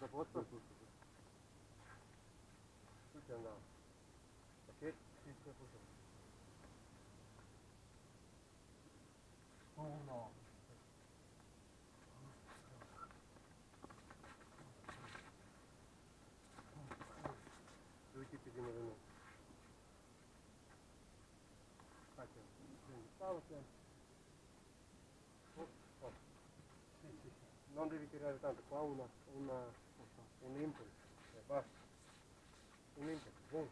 unser Geburtstag. Gut, ja, na. Okay, viel Spaß. Oh, no. Люди підіймали. Так, я. Сталося. Devi tirare tanto, qua una, una, un impulso e basta. Un impulso, boom.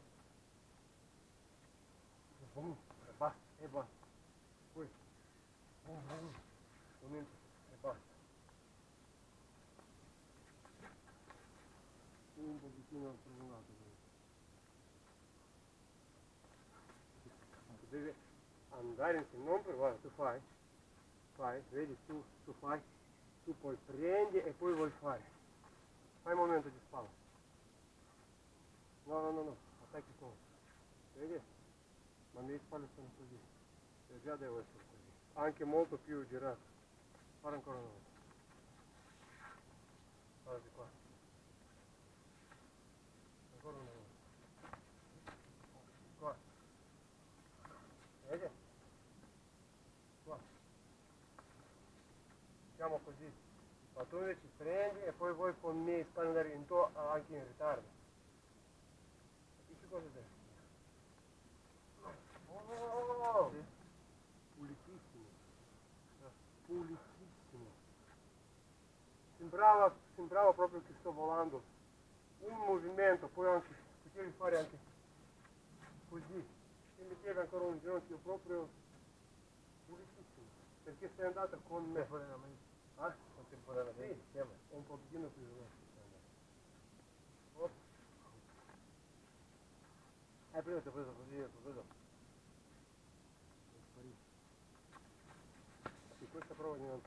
Boom, e basta, e basta. Poi, boom, boom. Un impulso e basta. Un pochettino prolungato. Devi andare in per guarda, tu fai, fai, vedi tu, tu fai, tu poi prendi e poi vuoi fare. Fai un momento di spalla. No, no, no, no, attacchi con. Vedi? Ma le mie spalle sono così. E già devo essere così. Anche molto più girato. Fare ancora una volta. Guarda qua. Ancora una volta. Qua. Vedi? Qua. Siamo così. Ma tu invece prendi e poi vuoi con me spalle andare in to anche in ritardo. Capisci cosa devi? Oh! Pulitissimo. Pulitissimo. Sembrava, sembrava proprio che sto volando. Un movimento, poi anche, potevi fare anche così. E mettevi ancora un ginocchio proprio pulitissimo. Perché sei andata con me. Ah? Contemporaneamente Sì, insieme. un pochettino più andata. Oh, Eh, prima ti ho preso così, ho preso. Sì, questa prova di non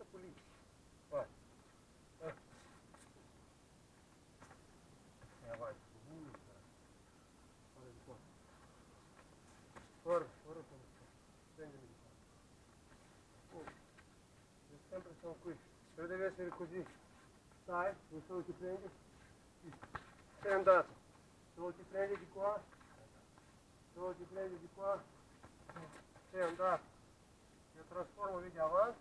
è pulita. Vai. Eh. E avanti, pulita. Guarda di qua. Guarda, guarda come sta. Prendimi di qua. Oh. Io sempre sono qui. Però deve essere così. Sai? Non solo ti prendi. Sei andato. Solo ti prendi di qua. Solo ti prendi di qua. Всем, да. Я трансформу в виде аванса.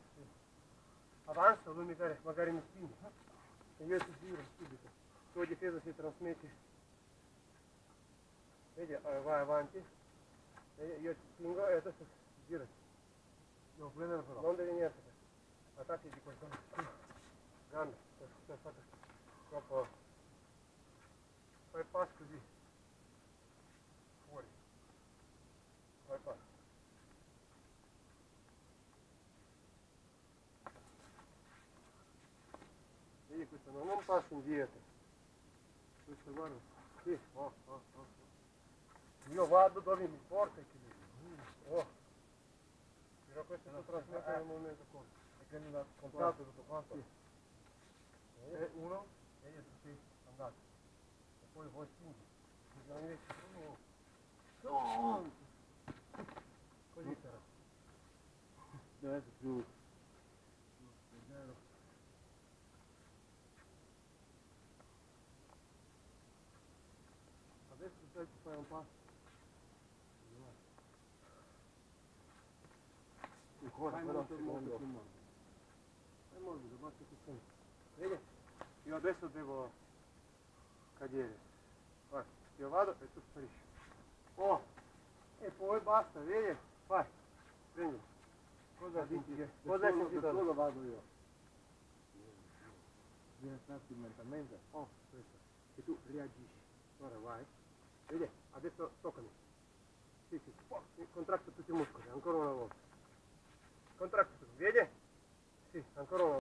Аванса, ну, Мигарь, Магарин Спин. Ее это дыр, студика. То дефеза все трансмети. Видите, в аванте. Ее спинго, это дыр. Ну, блин, это было. Он дали А так иди кольцо. Ган, сейчас, сейчас, сейчас. Копа. Пай паску здесь. Vedi questo non è un passo indietro. Questo guarda. Sì, oh, oh, oh. oh. Io vado dove mi porta equilibrio. Oh. Però questo lo trasmette nel momento con. E quindi una contatto tutto quanto. Sì. E uno e io tutti andati. E poi voi spingi. Bisogna invece uno. No! Così sarà. Pa. I. Ne da I od desno devo kad jede. I ovado, e tu spriš. O, e po ovoj basta, vidje? Vidje. Ko da ti je? Ko ti je? Je? E tu reagiš. Ora vai. Vedi? Adesso toccami. Sì, sì. E contratto tutti i muscoli, ancora una volta. Contratto tutti, vedi? Sì, ancora una volta.